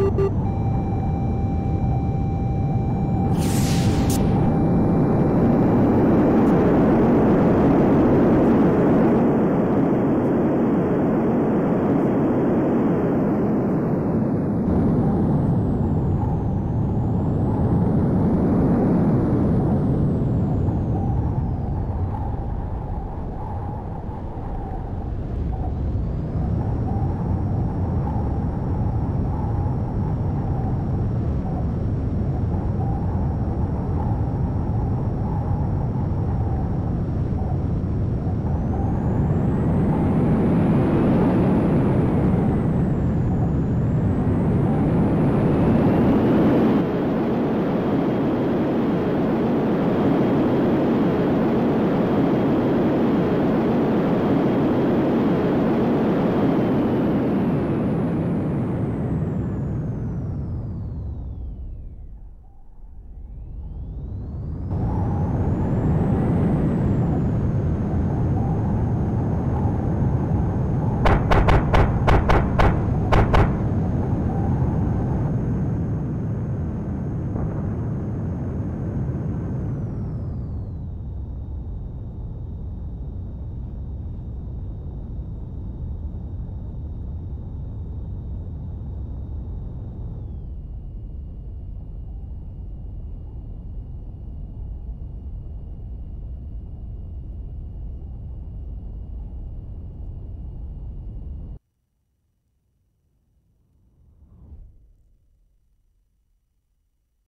Thank you.